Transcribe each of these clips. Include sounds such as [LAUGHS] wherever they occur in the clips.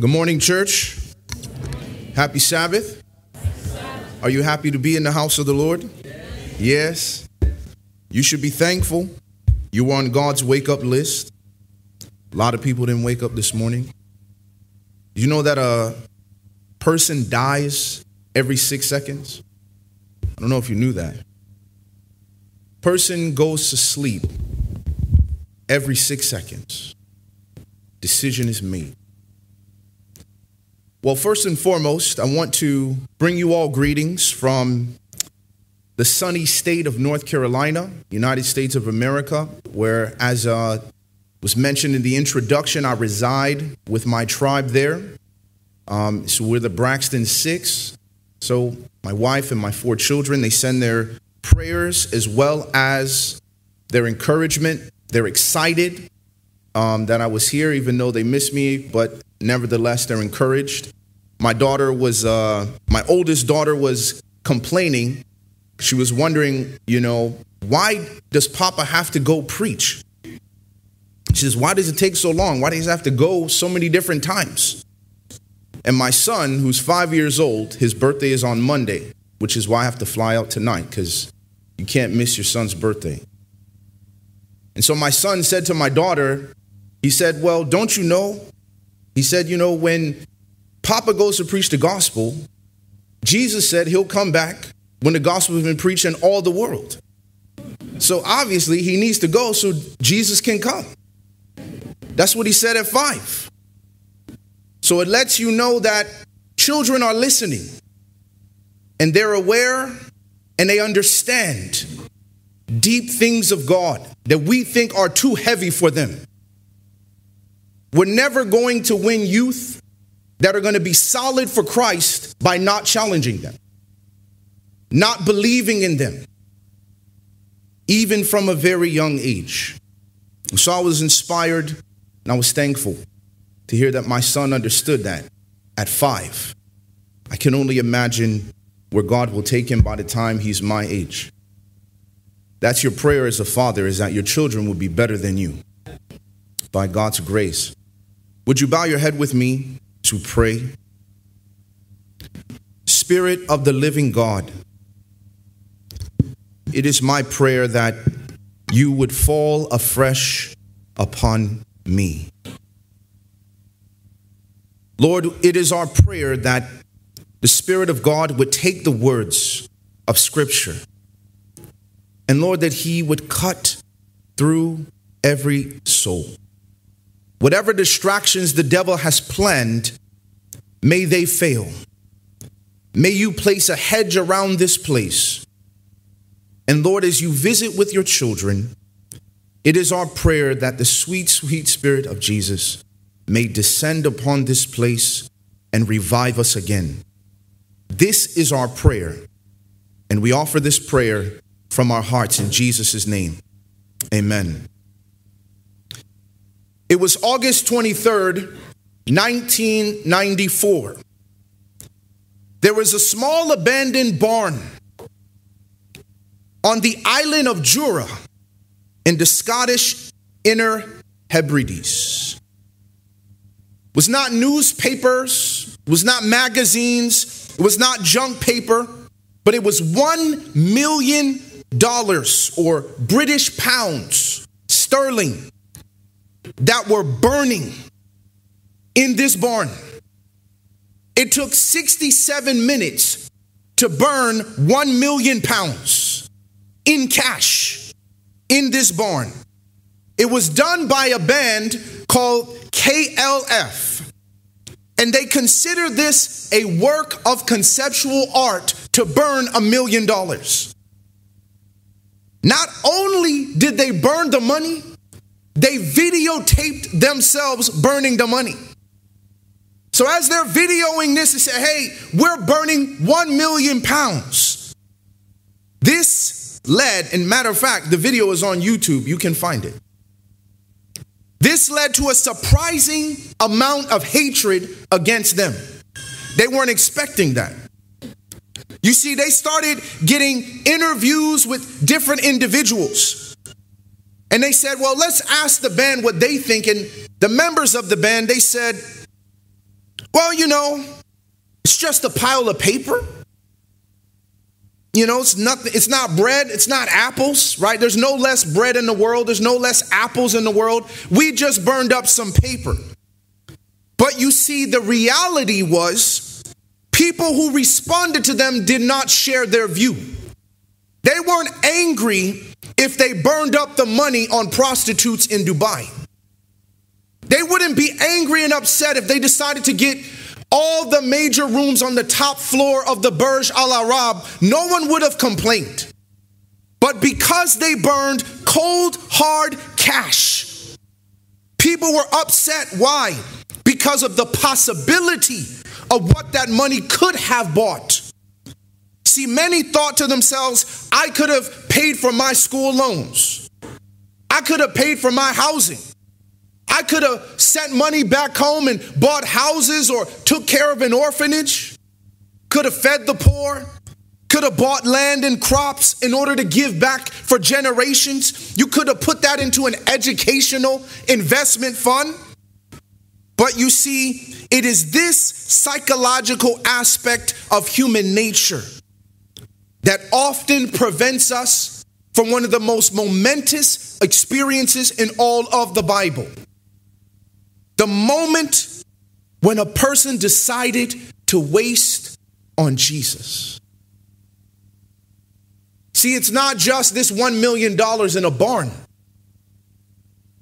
Good morning, church. Happy Sabbath. Are you happy to be in the house of the Lord? Yes. You should be thankful. You were on God's wake up list. A lot of people didn't wake up this morning. You know that a person dies every six seconds? I don't know if you knew that. Person goes to sleep every six seconds. Decision is made. Well, first and foremost, I want to bring you all greetings from the sunny state of North Carolina, United States of America, where, as uh, was mentioned in the introduction, I reside with my tribe there. Um, so we're the Braxton Six. So my wife and my four children, they send their prayers as well as their encouragement. They're excited um, that I was here, even though they miss me, but nevertheless, they're encouraged. My daughter was, uh, my oldest daughter was complaining. She was wondering, you know, why does Papa have to go preach? She says, why does it take so long? Why does he have to go so many different times? And my son, who's five years old, his birthday is on Monday, which is why I have to fly out tonight because you can't miss your son's birthday. And so my son said to my daughter, he said, Well, don't you know? He said, You know, when Papa goes to preach the gospel, Jesus said he'll come back when the gospel has been preached in all the world. So obviously, he needs to go so Jesus can come. That's what he said at five. So it lets you know that children are listening and they're aware and they understand deep things of God that we think are too heavy for them. We're never going to win youth that are going to be solid for Christ by not challenging them, not believing in them, even from a very young age. So I was inspired and I was thankful to hear that my son understood that at five. I can only imagine where God will take him by the time he's my age. That's your prayer as a father, is that your children will be better than you by God's grace. Would you bow your head with me to pray? Spirit of the living God, it is my prayer that you would fall afresh upon me. Lord, it is our prayer that the Spirit of God would take the words of Scripture and, Lord, that He would cut through every soul. Whatever distractions the devil has planned, may they fail. May you place a hedge around this place. And Lord, as you visit with your children, it is our prayer that the sweet, sweet Spirit of Jesus may descend upon this place and revive us again. This is our prayer, and we offer this prayer from our hearts in Jesus' name. Amen. It was August 23rd, 1994. There was a small abandoned barn on the island of Jura in the Scottish Inner Hebrides. Was not newspapers, was not magazines, it was not junk paper, but it was $1 million or British pounds sterling that were burning in this barn. It took 67 minutes to burn 1 million pounds in cash in this barn. It was done by a band called KLF. And they consider this a work of conceptual art to burn a million dollars. Not only did they burn the money, they videotaped themselves burning the money. So as they're videoing this, they say, hey, we're burning one million pounds. This led, and matter of fact, the video is on YouTube, you can find it. This led to a surprising amount of hatred against them. They weren't expecting that. You see, they started getting interviews with different individuals. And they said, well, let's ask the band what they think. And the members of the band, they said, Well, you know, it's just a pile of paper. You know, it's nothing, it's not bread, it's not apples, right? There's no less bread in the world, there's no less apples in the world. We just burned up some paper. But you see, the reality was people who responded to them did not share their view. They weren't angry if they burned up the money on prostitutes in Dubai. They wouldn't be angry and upset if they decided to get all the major rooms on the top floor of the Burj Al Arab, no one would have complained. But because they burned cold, hard cash, people were upset. Why? Because of the possibility of what that money could have bought. See, many thought to themselves, I could have paid for my school loans, I could have paid for my housing. I could have sent money back home and bought houses or took care of an orphanage, could have fed the poor, could have bought land and crops in order to give back for generations. You could have put that into an educational investment fund. But you see, it is this psychological aspect of human nature that often prevents us from one of the most momentous experiences in all of the Bible. The moment when a person decided to waste on Jesus. See, it's not just this $1 million in a barn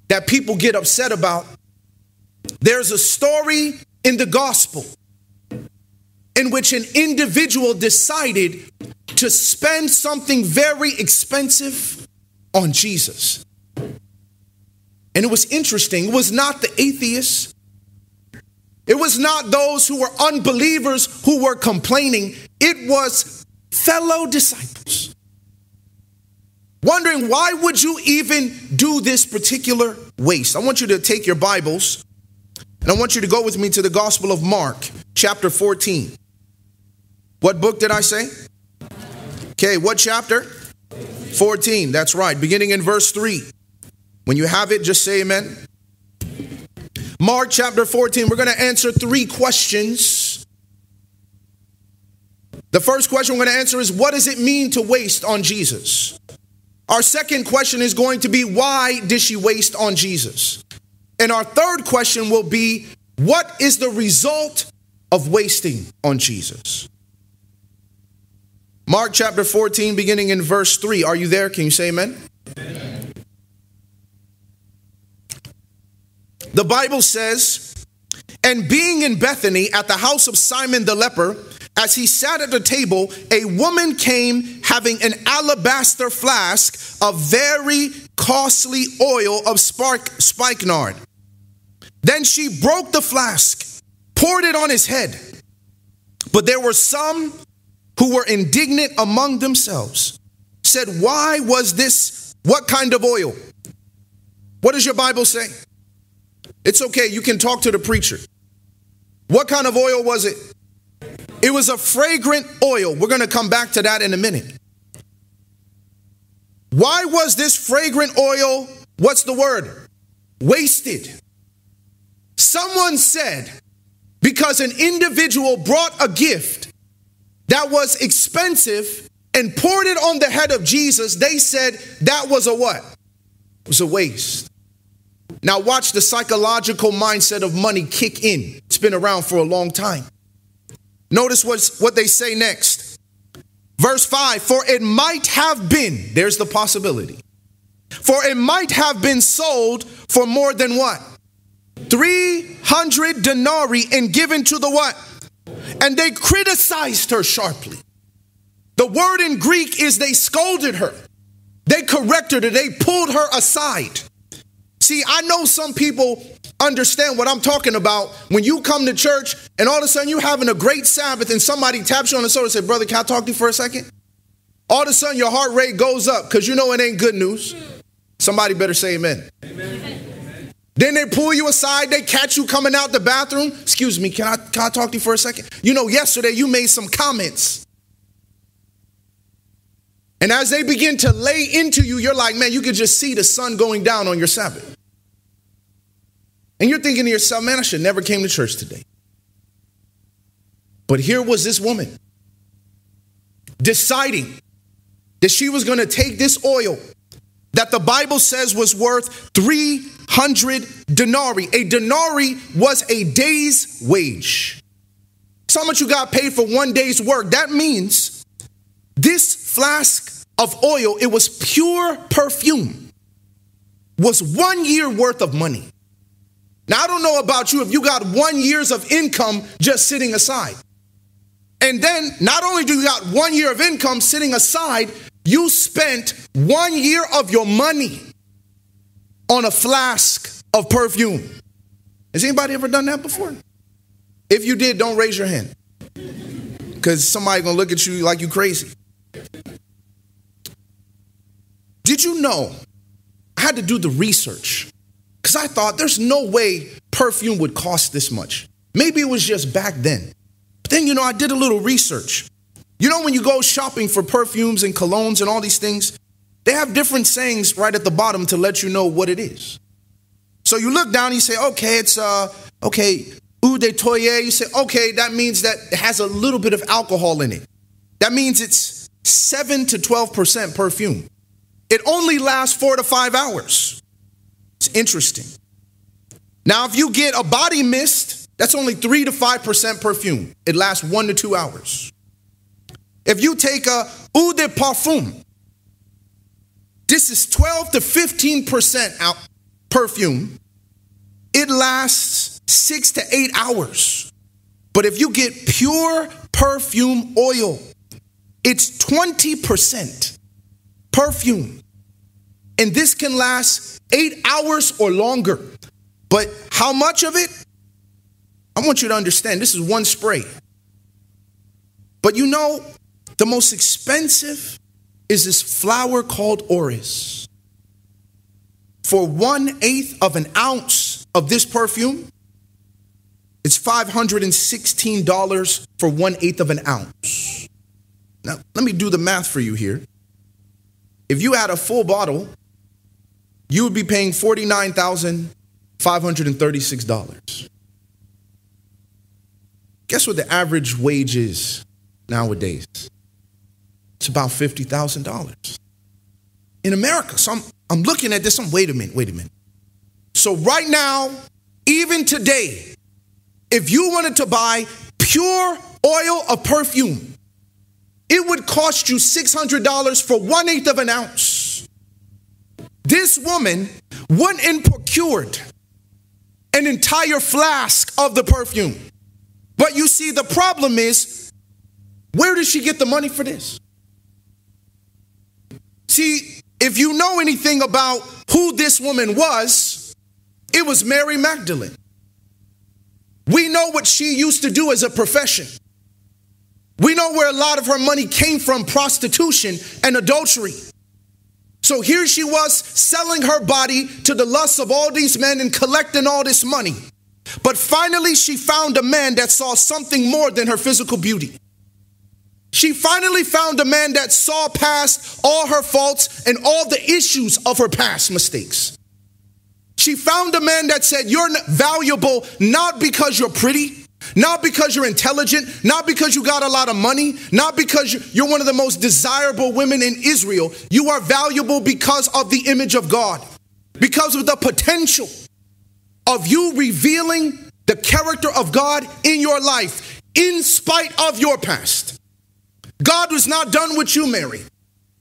that people get upset about. There's a story in the gospel in which an individual decided to spend something very expensive on Jesus. And it was interesting. It was not the atheists, it was not those who were unbelievers who were complaining, it was fellow disciples. Wondering why would you even do this particular waste? I want you to take your Bibles and I want you to go with me to the Gospel of Mark, chapter 14. What book did I say? Okay, what chapter? 14. That's right, beginning in verse 3. When you have it, just say amen. Mark chapter 14, we're going to answer three questions. The first question we're going to answer is what does it mean to waste on Jesus? Our second question is going to be why did she waste on Jesus? And our third question will be what is the result of wasting on Jesus? Mark chapter 14, beginning in verse 3. Are you there? Can you say amen? amen. The Bible says, and being in Bethany at the house of Simon the leper, as he sat at the table, a woman came having an alabaster flask of very costly oil of spark, spikenard. Then she broke the flask, poured it on his head. But there were some who were indignant among themselves, said, Why was this? What kind of oil? What does your Bible say? It's okay, you can talk to the preacher. What kind of oil was it? It was a fragrant oil. We're going to come back to that in a minute. Why was this fragrant oil, what's the word? Wasted. Someone said, because an individual brought a gift that was expensive and poured it on the head of Jesus, they said that was a what? It was a waste. Now, watch the psychological mindset of money kick in. It's been around for a long time. Notice what's, what they say next. Verse 5 For it might have been, there's the possibility. For it might have been sold for more than what? 300 denarii and given to the what? And they criticized her sharply. The word in Greek is they scolded her, they corrected her, they pulled her aside. See, I know some people understand what I'm talking about when you come to church and all of a sudden you're having a great Sabbath and somebody taps you on the shoulder and say, Brother, can I talk to you for a second? All of a sudden your heart rate goes up because you know it ain't good news. Somebody better say amen. amen. Then they pull you aside, they catch you coming out the bathroom. Excuse me, can I, can I talk to you for a second? You know, yesterday you made some comments. And as they begin to lay into you, you're like, man, you could just see the sun going down on your Sabbath. And you're thinking to yourself, man, I should never came to church today. But here was this woman deciding that she was going to take this oil that the Bible says was worth 300 denarii. A denarii was a day's wage. So much you got paid for one day's work. That means this flask of oil, it was pure perfume, was one year worth of money. Now, I don't know about you if you got one year's of income just sitting aside. And then not only do you got one year of income sitting aside, you spent one year of your money on a flask of perfume. Has anybody ever done that before? If you did, don't raise your hand. Because somebody gonna look at you like you crazy. Did you know? I had to do the research because I thought there's no way perfume would cost this much. Maybe it was just back then. But then, you know, I did a little research. You know, when you go shopping for perfumes and colognes and all these things, they have different sayings right at the bottom to let you know what it is. So you look down and you say, okay, it's, uh, okay, eau de toilette. You say, okay, that means that it has a little bit of alcohol in it. That means it's 7 to 12% perfume. It only lasts four to five hours. It's interesting. Now, if you get a body mist, that's only 3 to 5% perfume. It lasts one to two hours. If you take a eau de parfum, this is 12 to 15% out perfume. It lasts six to eight hours. But if you get pure perfume oil, it's 20% perfume. And this can last eight hours or longer. But how much of it? I want you to understand this is one spray. But you know, the most expensive is this flower called orris. For one eighth of an ounce of this perfume, it's $516 for one eighth of an ounce. Now, let me do the math for you here. If you had a full bottle, you would be paying $49,536. Guess what the average wage is nowadays? It's about $50,000 in America. So I'm, I'm looking at this. I'm, wait a minute, wait a minute. So, right now, even today, if you wanted to buy pure oil of perfume, it would cost you $600 for one eighth of an ounce. This woman went and procured an entire flask of the perfume. But you see, the problem is, where did she get the money for this? See, if you know anything about who this woman was, it was Mary Magdalene. We know what she used to do as a profession. We know where a lot of her money came from prostitution and adultery. So here she was selling her body to the lusts of all these men and collecting all this money. But finally, she found a man that saw something more than her physical beauty. She finally found a man that saw past all her faults and all the issues of her past mistakes. She found a man that said, You're valuable not because you're pretty, not because you're intelligent, not because you got a lot of money, not because you're one of the most desirable women in Israel. You are valuable because of the image of God, because of the potential of you revealing the character of God in your life in spite of your past. God was not done with you, Mary.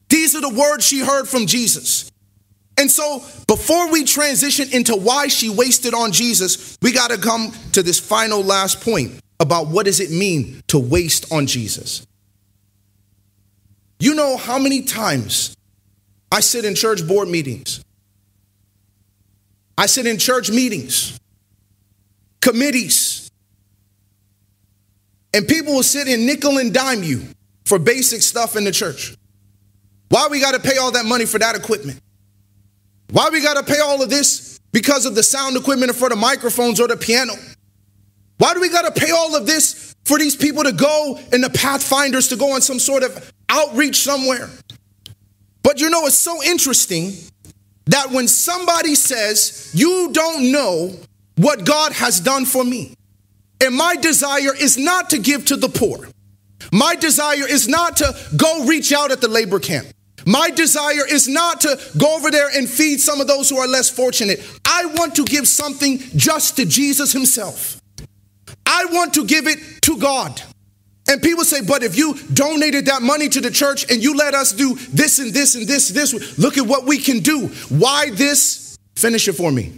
These are the words she heard from Jesus. And so, before we transition into why she wasted on Jesus, we got to come to this final last point about what does it mean to waste on Jesus. You know how many times I sit in church board meetings. I sit in church meetings, committees, and people will sit and nickel and dime you for basic stuff in the church. Why we got to pay all that money for that equipment? Why we got to pay all of this because of the sound equipment for the microphones or the piano? Why do we got to pay all of this for these people to go in the pathfinders to go on some sort of outreach somewhere? But you know, it's so interesting that when somebody says, You don't know what God has done for me, And my desire is not to give to the poor. My desire is not to go reach out at the labor camp. My desire is not to go over there and feed some of those who are less fortunate. I want to give something just to Jesus Himself. I want to give it to God. And people say, but if you donated that money to the church and you let us do this and this and this, and this, look at what we can do. Why this? Finish it for me.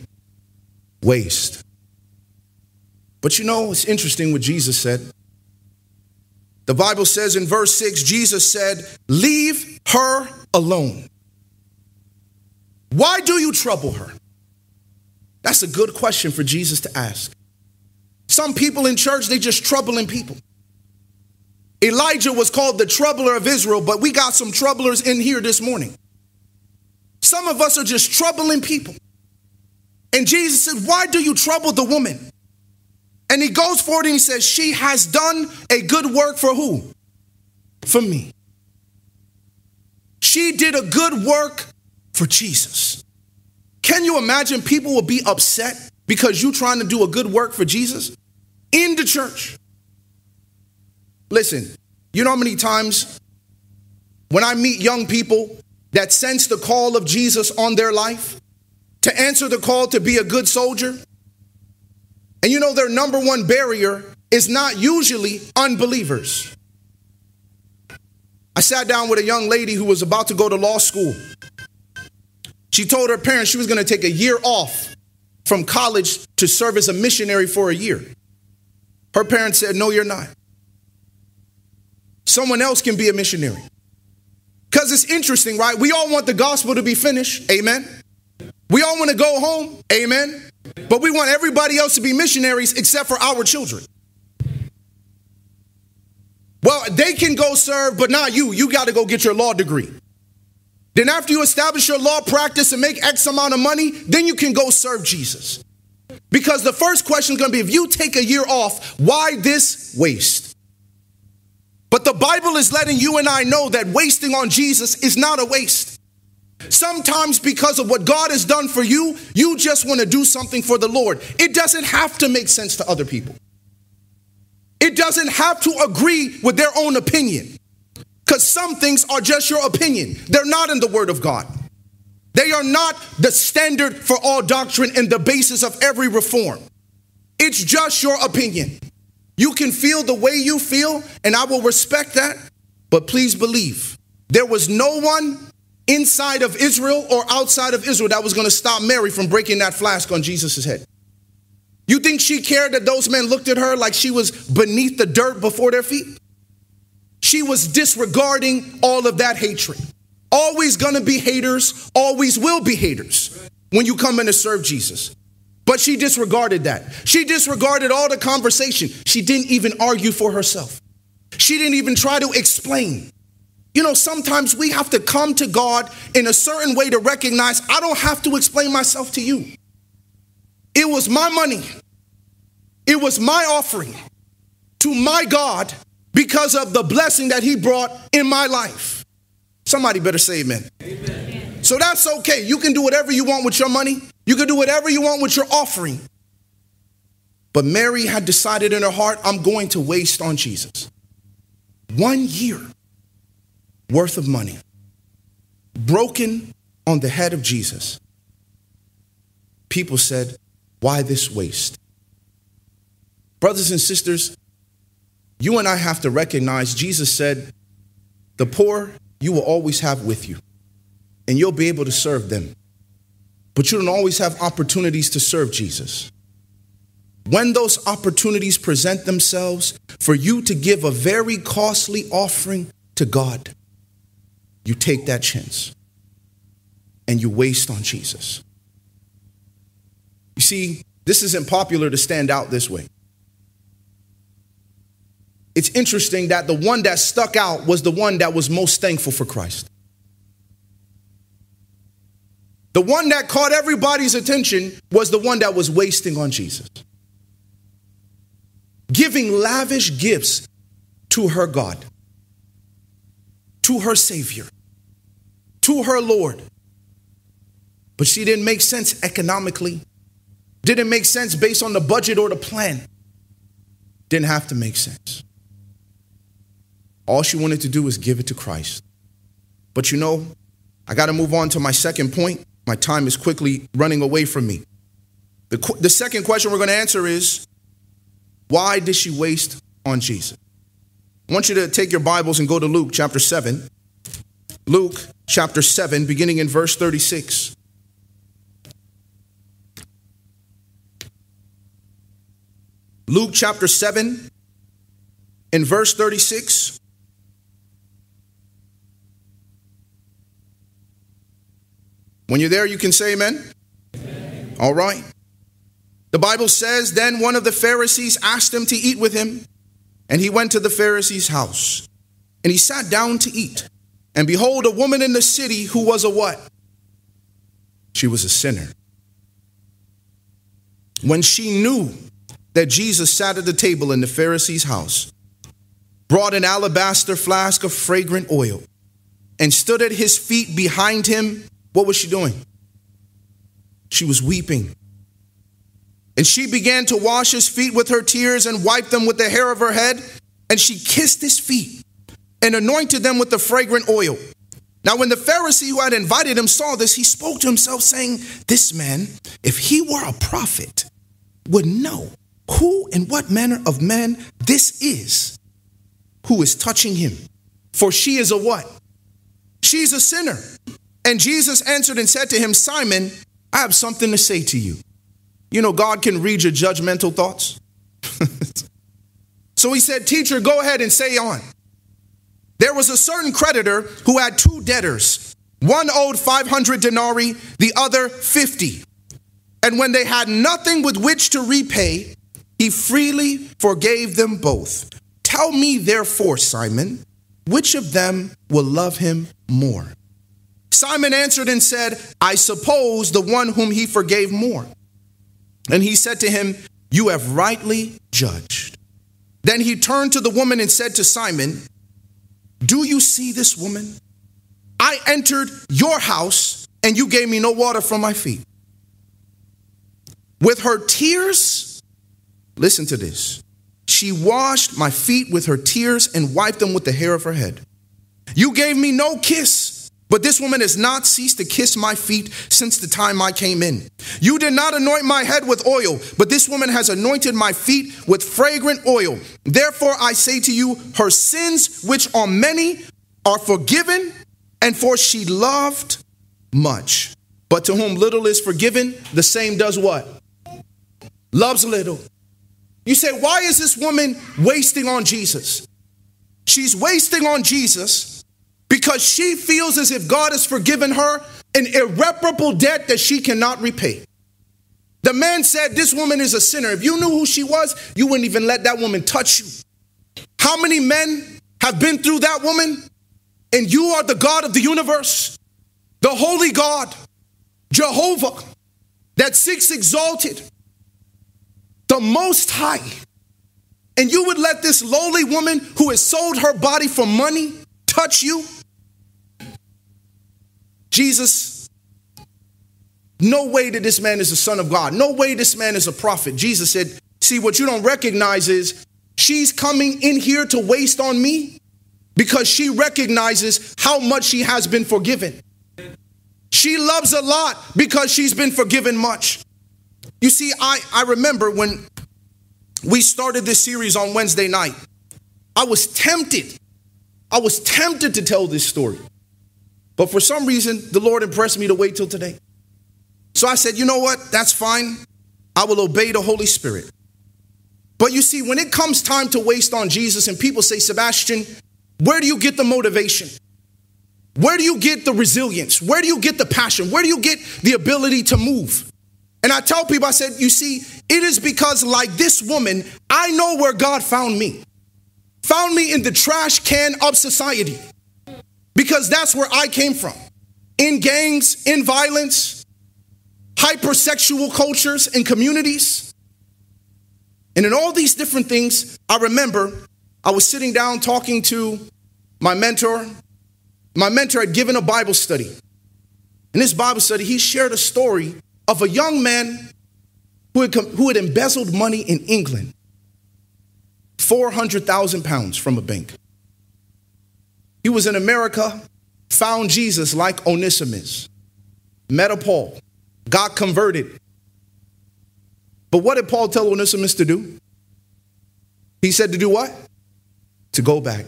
Waste. But you know, it's interesting what Jesus said. The Bible says in verse 6, Jesus said, Leave her alone. Why do you trouble her? That's a good question for Jesus to ask. Some people in church, they just troubling people. Elijah was called the troubler of Israel, but we got some troublers in here this morning. Some of us are just troubling people. And Jesus said, Why do you trouble the woman? And he goes forward and he says, She has done a good work for who? For me. She did a good work for Jesus. Can you imagine people will be upset because you're trying to do a good work for Jesus in the church? Listen, you know how many times when I meet young people that sense the call of Jesus on their life to answer the call to be a good soldier? And you know, their number one barrier is not usually unbelievers. I sat down with a young lady who was about to go to law school. She told her parents she was going to take a year off from college to serve as a missionary for a year. Her parents said, No, you're not. Someone else can be a missionary. Because it's interesting, right? We all want the gospel to be finished. Amen. We all want to go home. Amen. But we want everybody else to be missionaries except for our children. Well, they can go serve, but not you. You got to go get your law degree. Then, after you establish your law practice and make X amount of money, then you can go serve Jesus. Because the first question is going to be if you take a year off, why this waste? But the Bible is letting you and I know that wasting on Jesus is not a waste. Sometimes, because of what God has done for you, you just want to do something for the Lord. It doesn't have to make sense to other people, it doesn't have to agree with their own opinion. Because some things are just your opinion, they're not in the Word of God. They are not the standard for all doctrine and the basis of every reform. It's just your opinion. You can feel the way you feel, and I will respect that. But please believe there was no one inside of Israel or outside of Israel that was going to stop Mary from breaking that flask on Jesus' head. You think she cared that those men looked at her like she was beneath the dirt before their feet? She was disregarding all of that hatred. Always gonna be haters, always will be haters when you come in to serve Jesus. But she disregarded that. She disregarded all the conversation. She didn't even argue for herself. She didn't even try to explain. You know, sometimes we have to come to God in a certain way to recognize I don't have to explain myself to you. It was my money, it was my offering to my God because of the blessing that He brought in my life. Somebody better say amen. amen. So that's okay. You can do whatever you want with your money, you can do whatever you want with your offering. But Mary had decided in her heart, I'm going to waste on Jesus. One year worth of money broken on the head of Jesus. People said, Why this waste? Brothers and sisters, you and I have to recognize Jesus said, The poor you will always have with you, and you'll be able to serve them. But you don't always have opportunities to serve Jesus. When those opportunities present themselves for you to give a very costly offering to God, you take that chance and you waste on Jesus. You see, this isn't popular to stand out this way. It's interesting that the one that stuck out was the one that was most thankful for Christ. The one that caught everybody's attention was the one that was wasting on Jesus. Giving lavish gifts to her God, to her Savior to her Lord. But she didn't make sense economically, didn't make sense based on the budget or the plan. Didn't have to make sense. All she wanted to do was give it to Christ. But you know, I got to move on to my second point. My time is quickly running away from me. The, the second question we're going to answer is why did she waste on Jesus? I want you to take your Bibles and go to Luke chapter 7. Luke chapter 7, beginning in verse 36. Luke chapter 7, in verse 36. When you're there, you can say amen. amen. All right. The Bible says, Then one of the Pharisees asked him to eat with him, and he went to the Pharisee's house, and he sat down to eat. And behold, a woman in the city who was a what? She was a sinner. When she knew that Jesus sat at the table in the Pharisee's house, brought an alabaster flask of fragrant oil, and stood at his feet behind him, what was she doing? She was weeping. And she began to wash his feet with her tears and wipe them with the hair of her head. And she kissed his feet and anointed them with the fragrant oil. Now, when the Pharisee who had invited him saw this, he spoke to himself, saying, This man, if he were a prophet, would know who and what manner of man this is who is touching him. For she is a what? She's a sinner. And Jesus answered and said to him, Simon, I have something to say to you. You know, God can read your judgmental thoughts. [LAUGHS] so he said, Teacher, go ahead and say on. There was a certain creditor who had two debtors. One owed 500 denarii, the other 50. And when they had nothing with which to repay, he freely forgave them both. Tell me, therefore, Simon, which of them will love him more? Simon answered and said, I suppose the one whom he forgave more. And he said to him, You have rightly judged. Then he turned to the woman and said to Simon, Do you see this woman? I entered your house and you gave me no water from my feet. With her tears, listen to this. She washed my feet with her tears and wiped them with the hair of her head. You gave me no kiss but this woman has not ceased to kiss my feet since the time I came in. You did not anoint my head with oil, but this woman has anointed my feet with fragrant oil. Therefore, I say to you, her sins, which are many, are forgiven, and for she loved much. But to whom little is forgiven, the same does what? Loves little. You say, why is this woman wasting on Jesus? She's wasting on Jesus because she feels as if God has forgiven her an irreparable debt that she cannot repay. The man said, This woman is a sinner. If you knew who she was, you wouldn't even let that woman touch you. How many men have been through that woman? And you are the God of the universe, the holy God, Jehovah, that sits exalted, the most high. And you would let this lowly woman who has sold her body for money touch you? Jesus, no way that this man is the son of God. No way this man is a prophet. Jesus said, See, what you don't recognize is she's coming in here to waste on me because she recognizes how much she has been forgiven. She loves a lot because she's been forgiven much. You see, I, I remember when we started this series on Wednesday night, I was tempted. I was tempted to tell this story. But for some reason, the Lord impressed me to wait till today. So I said, you know what? That's fine. I will obey the Holy Spirit. But you see, when it comes time to waste on Jesus and people say, Sebastien, where do you get the motivation? Where do you get the resilience? Where do you get the passion? Where do you get the ability to move? And I tell people, I said, you see, it is because, like this woman, I know where God found me. Found me in the trash can of society because that's where I came from. In gangs, in violence, hypersexual cultures and communities. And in all these different things, I remember I was sitting down talking to my mentor. My mentor had given a Bible study. In this Bible study, he shared a story of a young man who had, who had embezzled money in England. 400,000 pounds from a bank. He was in America, found Jesus like Onesimus, met a Paul, got converted. But what did Paul tell Onesimus to do? He said to do what? To go back.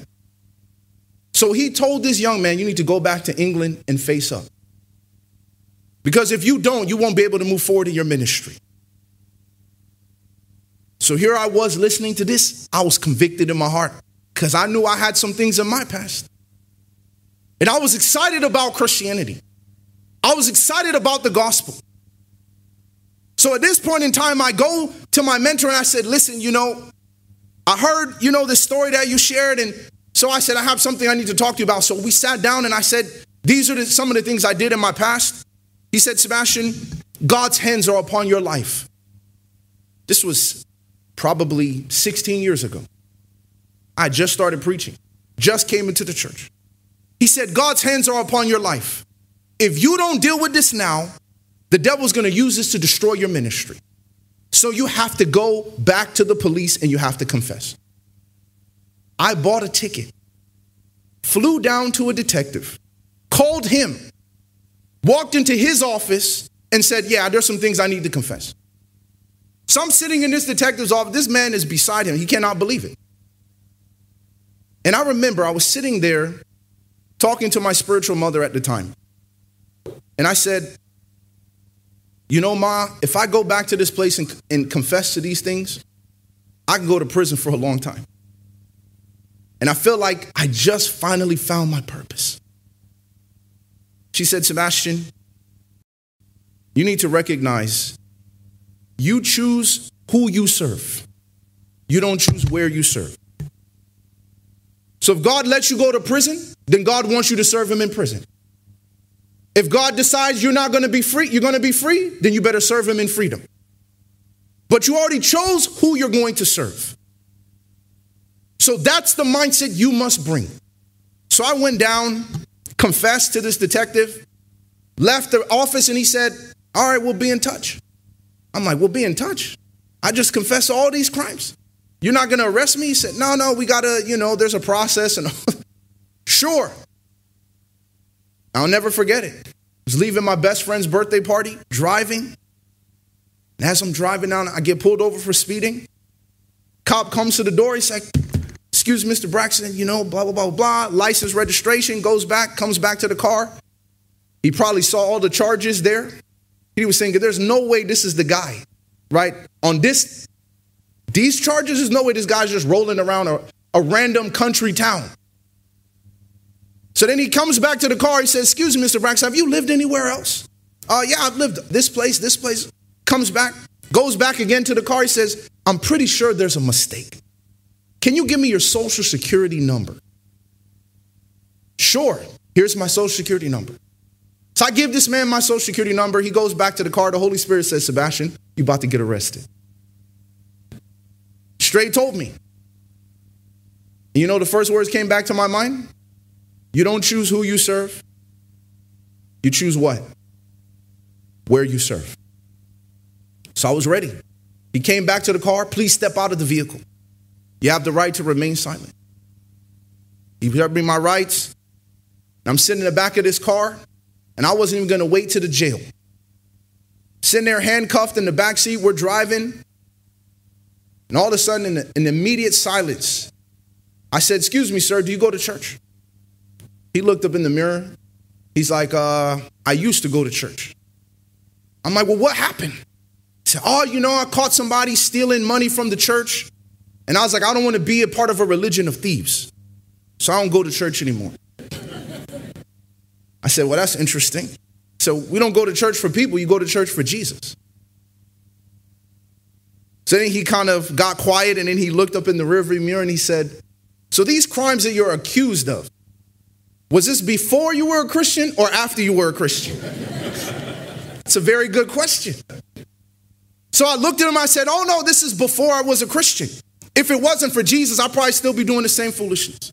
So he told this young man, You need to go back to England and face up. Because if you don't, you won't be able to move forward in your ministry. So here I was listening to this. I was convicted in my heart because I knew I had some things in my past. And I was excited about Christianity. I was excited about the gospel. So at this point in time, I go to my mentor and I said, Listen, you know, I heard, you know, the story that you shared. And so I said, I have something I need to talk to you about. So we sat down and I said, These are the, some of the things I did in my past. He said, Sebastien, God's hands are upon your life. This was probably 16 years ago. I just started preaching, just came into the church. He said, God's hands are upon your life. If you don't deal with this now, the devil's gonna use this to destroy your ministry. So you have to go back to the police and you have to confess. I bought a ticket, flew down to a detective, called him, walked into his office, and said, Yeah, there's some things I need to confess. So I'm sitting in this detective's office. This man is beside him. He cannot believe it. And I remember I was sitting there talking to my spiritual mother at the time. And I said, You know, Ma, if I go back to this place and, and confess to these things, I can go to prison for a long time. And I feel like I just finally found my purpose. She said, Sebastien, you need to recognize you choose who you serve. You don't choose where you serve. So if God lets you go to prison, then God wants you to serve him in prison. If God decides you're not going to be free, you're going to be free, then you better serve him in freedom. But you already chose who you're going to serve. So that's the mindset you must bring. So I went down, confessed to this detective, left the office, and he said, All right, we'll be in touch. I'm like, we'll be in touch. I just confessed all these crimes. You're not going to arrest me? He said, no, no, we got to, you know, there's a process. And [LAUGHS] sure. I'll never forget it. I was leaving my best friend's birthday party, driving. And as I'm driving down, I get pulled over for speeding. Cop comes to the door. He's like, excuse Mr. Braxton, you know, blah, blah, blah, blah. License registration goes back, comes back to the car. He probably saw all the charges there. He was saying, there's no way this is the guy, right? On this, these charges, there's no way this guy's just rolling around a, a random country town. So then he comes back to the car. He says, Excuse me, Mr. Brax, have you lived anywhere else? Uh, yeah, I've lived this place, this place. Comes back, goes back again to the car. He says, I'm pretty sure there's a mistake. Can you give me your social security number? Sure, here's my social security number. So I give this man my social security number. He goes back to the car. The Holy Spirit says, Sebastien, you about to get arrested. Straight told me. You know the first words came back to my mind? You don't choose who you serve. You choose what? Where you serve. So I was ready. He came back to the car. Please step out of the vehicle. You have the right to remain silent. He gave me my rights. I'm sitting in the back of this car. And I wasn't even going to wait to the jail. Sitting there handcuffed in the back seat, we're driving. And all of a sudden, in, the, in immediate silence, I said, Excuse me, sir, do you go to church? He looked up in the mirror. He's like, uh, I used to go to church. I'm like, Well, what happened? He said, Oh, you know, I caught somebody stealing money from the church. And I was like, I don't want to be a part of a religion of thieves. So I don't go to church anymore. I said, Well, that's interesting. So we don't go to church for people, you go to church for Jesus. So then he kind of got quiet and then he looked up in the rearview mirror and he said, So these crimes that you're accused of, was this before you were a Christian or after you were a Christian? It's a very good question. So I looked at him, I said, Oh no, this is before I was a Christian. If it wasn't for Jesus, I'd probably still be doing the same foolishness.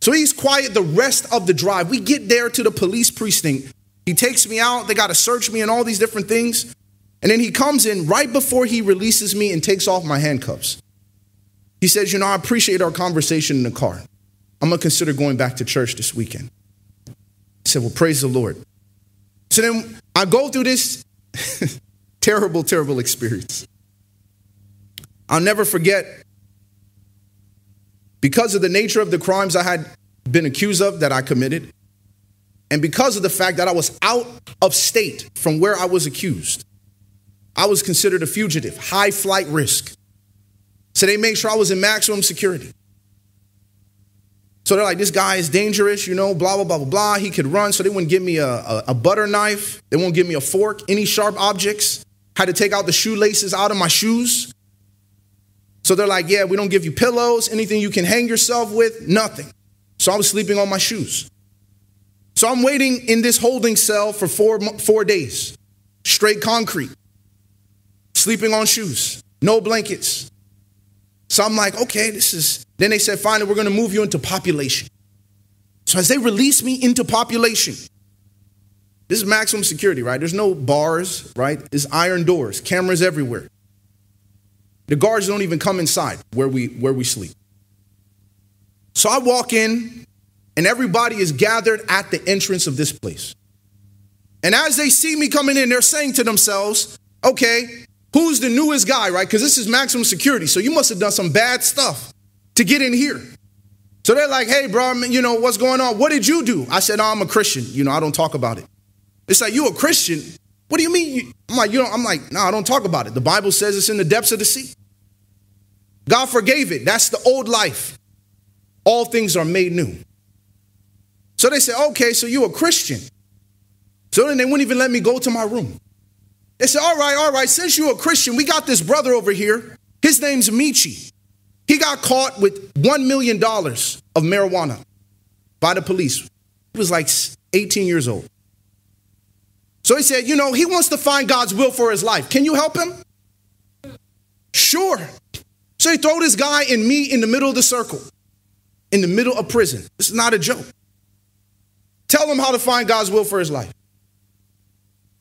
So he's quiet the rest of the drive. We get there to the police precinct. He takes me out. They got to search me and all these different things. And then he comes in right before he releases me and takes off my handcuffs. he says, You know, I appreciate our conversation in the car. I'm going to consider going back to church this weekend. I said, Well, praise the Lord. So then I go through this [LAUGHS] terrible, terrible experience. I'll never forget, because of the nature of the crimes I had been accused of that I committed, and because of the fact that I was out of state from where I was accused, I was considered a fugitive, high flight risk. So they made sure I was in maximum security. So they're like, this guy is dangerous, you know, blah, blah, blah, blah, blah. He could run. So they wouldn't give me a, a, a butter knife. They won't give me a fork, any sharp objects. Had to take out the shoelaces out of my shoes. So they're like, yeah, we don't give you pillows, anything you can hang yourself with, nothing. So I was sleeping on my shoes. So I'm waiting in this holding cell for four, four days, straight concrete, sleeping on shoes, no blankets. So I'm like, okay, this is. Then they said, fine, we're going to move you into population. So as they release me into population, this is maximum security, right? There's no bars, right? There's iron doors, cameras everywhere. The guards don't even come inside where we where we sleep. So I walk in, and everybody is gathered at the entrance of this place. And as they see me coming in, they're saying to themselves, okay, who's the newest guy, right? Because this is maximum security. So you must have done some bad stuff to get in here. So they're like, hey, bro, you know, what's going on? What did you do? I said, oh, I'm a Christian. You know, I don't talk about it. It's like, you a Christian? What do you mean? I'm like, you know, I'm like, no, I don't talk about it. The Bible says it's in the depths of the sea. God forgave it. That's the old life. All things are made new. So they said, okay, so you a Christian. So then they wouldn't even let me go to my room. They said, all right, all right, since you're a Christian, we got this brother over here. His name's Michi. He got caught with $1 million of marijuana by the police. He was like 18 years old. So he said, you know, he wants to find God's will for his life. Can you help him? Sure. So he throw this guy and me in the middle of the circle, in the middle of prison. This is not a joke. Tell him how to find God's will for his life.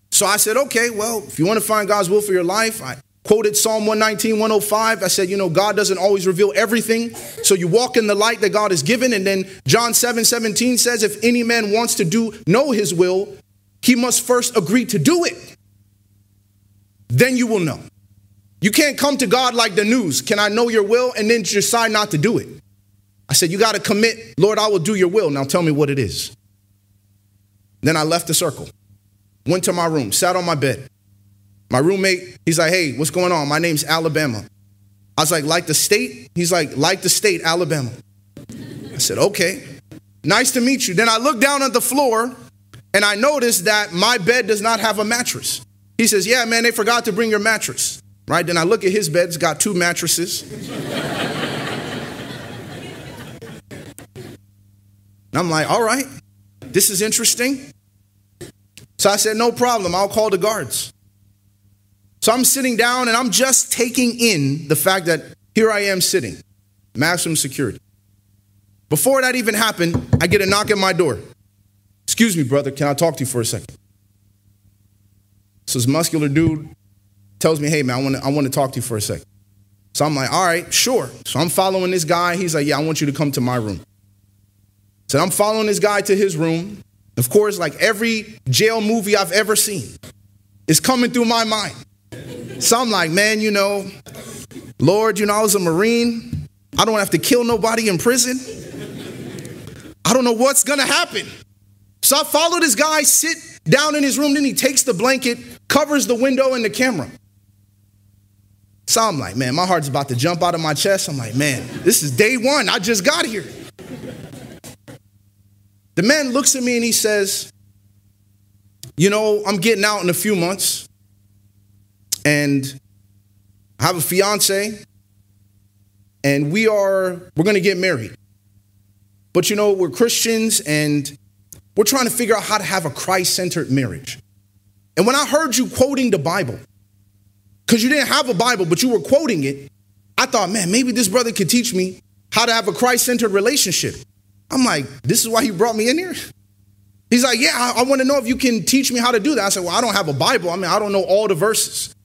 So I said, okay, well, if you want to find God's will for your life, I quoted Psalm 119, 105. I said, you know, God doesn't always reveal everything. So you walk in the light that God has given. And then John 7, 17 says, if any man wants to do know his will, he must first agree to do it. Then you will know. You can't come to God like the news. Can I know your will? And then decide not to do it. I said, You got to commit, Lord, I will do your will. Now tell me what it is. Then I left the circle, went to my room, sat on my bed. My roommate, he's like, Hey, what's going on? My name's Alabama. I was like, Like the state? He's like, Like the state, Alabama. I said, Okay, nice to meet you. Then I looked down at the floor and I noticed that my bed does not have a mattress. He says, Yeah, man, they forgot to bring your mattress. Right? Then I look at his bed, it's got two mattresses. and I'm like, all right, this is interesting. So I said, no problem, I'll call the guards. So I'm sitting down and I'm just taking in the fact that here I am sitting, maximum security. Before that even happened, I get a knock at my door. Excuse me, brother, can I talk to you for a second? So this muscular dude tells me, hey, man, I want to I wanna talk to you for a second. So I'm like, all right, sure. So I'm following this guy. He's like, yeah, I want you to come to my room. So I'm following this guy to his room. Of course, like every jail movie I've ever seen is coming through my mind. So I'm like, man, you know, Lord, you know, I was a Marine. I don't have to kill nobody in prison. I don't know what's gonna happen. So I follow this guy, sit down in his room, then he takes the blanket, covers the window and the camera. So I'm like, man, my heart's about to jump out of my chest. I'm like, man, this is day one. I just got here. The man looks at me and he says, You know, I'm getting out in a few months, and I have a fiance, and we are we're gonna get married. But you know, we're Christians and we're trying to figure out how to have a Christ-centered marriage. And when I heard you quoting the Bible, because you didn't have a Bible, but you were quoting it, I thought, man, maybe this brother could teach me how to have a Christ centered relationship. I'm like, this is why you brought me in here? He's like, yeah, I, I want to know if you can teach me how to do that. I said, well, I don't have a Bible. I mean, I don't know all the verses.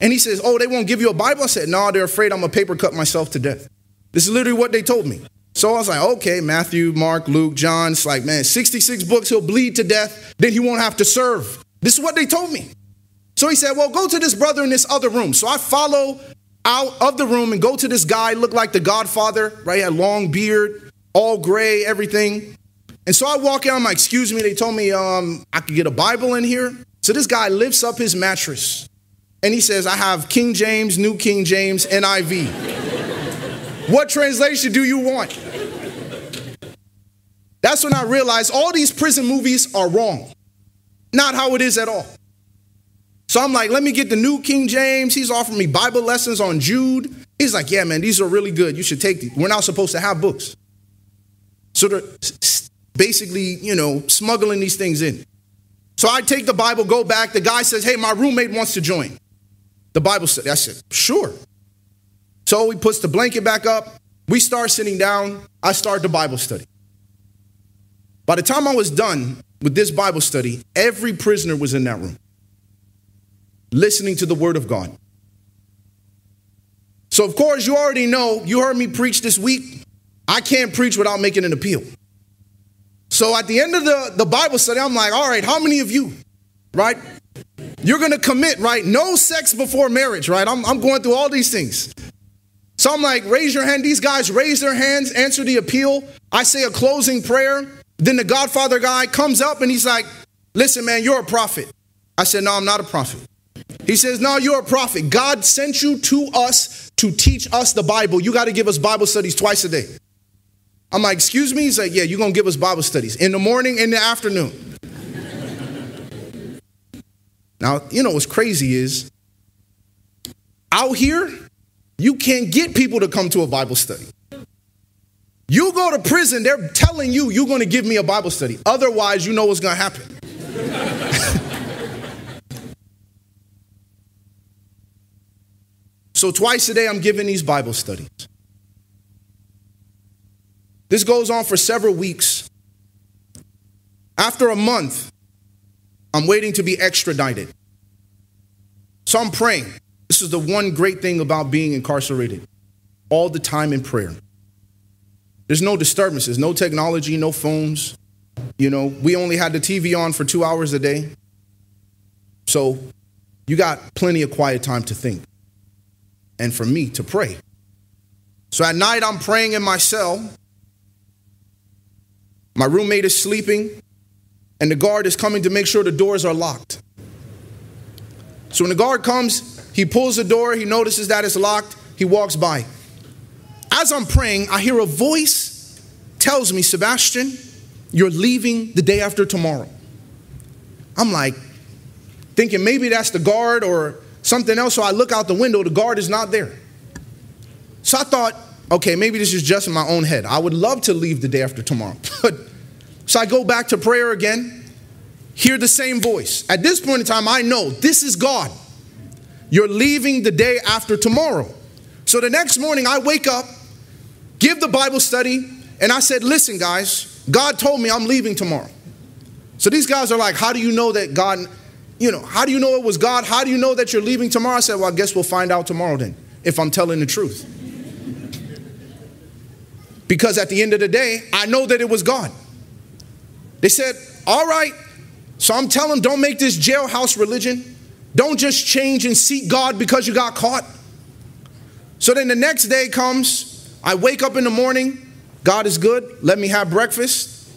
And he says, oh, they won't give you a Bible? I said, no, they're afraid I'm going to paper cut myself to death. This is literally what they told me. So I was like, okay, Matthew, Mark, Luke, John. It's like, man, 66 books, he'll bleed to death, then he won't have to serve. This is what they told me. So he said, well, go to this brother in this other room. So I follow out of the room and go to this guy, looked like the Godfather, right? He had long beard, all gray, everything. And so I walk in, I'm like, excuse me, they told me um, I could get a Bible in here. So this guy lifts up his mattress and he says, I have King James, New King James, NIV. what translation do you want? That's when I realized all these prison movies are wrong. Not how it is at all. So I'm like, let me get the New King James. He's offering me Bible lessons on Jude. He's like, yeah, man, these are really good. You should take these. We're not supposed to have books. So they're basically, you know, smuggling these things in. So I take the Bible, go back. The guy says, hey, my roommate wants to join the Bible study. I said, sure. So he puts the blanket back up. We start sitting down. I start the Bible study. By the time I was done with this Bible study, every prisoner was in that room listening to the Word of God. So, of course, you already know, you heard me preach this week. I can't preach without making an appeal. So, at the end of the, the Bible study, I'm like, all right, how many of you, right? You're going to commit, right? No sex before marriage, right? I'm, I'm going through all these things. So I'm like, raise your hand. These guys raise their hands, answer the appeal. I say a closing prayer. Then the Godfather guy comes up and he's like, listen, man, you're a prophet. I said, no, I'm not a prophet. He says, No, you're a prophet. God sent you to us to teach us the Bible. You got to give us Bible studies twice a day. I'm like, Excuse me? He's like, Yeah, you're going to give us Bible studies in the morning, in the afternoon. Now, you know what's crazy is out here, you can't get people to come to a Bible study. You go to prison, they're telling you you're going to give me a Bible study. Otherwise, you know what's going to happen. [LAUGHS] So, twice a day, I'm giving these Bible studies. This goes on for several weeks. After a month, I'm waiting to be extradited. So, I'm praying. This is the one great thing about being incarcerated all the time in prayer. There's no disturbances, no technology, no phones. You know, we only had the TV on for two hours a day. So you got plenty of quiet time to think and for me to pray. So at night, I'm praying in my cell. My roommate is sleeping, and the guard is coming to make sure the doors are locked. So when the guard comes, he pulls the door, he notices that it's locked, he walks by. As I'm praying, I hear a voice tells me, Sebastien, you're leaving the day after tomorrow. I'm like, thinking maybe that's the guard or something else. So I look out the window, the guard is not there. So I thought, okay, maybe this is just in my own head. I would love to leave the day after tomorrow. [LAUGHS] But so I go back to prayer again, hear the same voice. At this point in time, I know this is God. You're leaving the day after tomorrow. So the next morning, I wake up, give the Bible study, and I said, listen, guys, God told me I'm leaving tomorrow. So these guys are like, how do you know that God you know, how do you know it was God? How do you know that you're leaving tomorrow? I said, well, I guess we'll find out tomorrow then, if I'm telling the truth. [LAUGHS] Because at the end of the day, I know that it was God. They said, all right, so I'm telling them, don't make this jailhouse religion. Don't just change and seek God because you got caught. So then the next day comes, I wake up in the morning, God is good, let me have breakfast.